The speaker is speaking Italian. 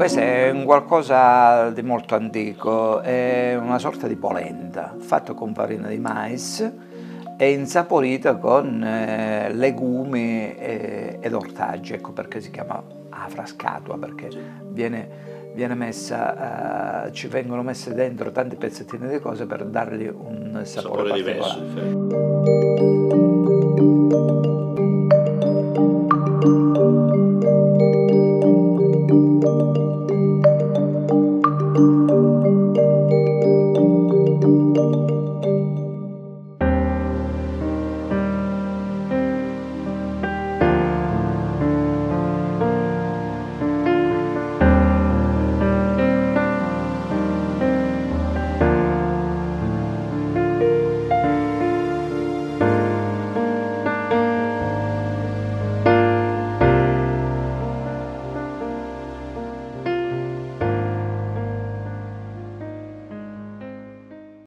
Questo è un qualcosa di molto antico, è una sorta di polenta fatta con farina di mais e insaporita con eh, legumi eh, ed ortaggi, ecco perché si chiama afrascatua, perché viene, viene messa, eh, ci vengono messe dentro tanti pezzettini di cose per dargli un sapore, sapore diverso.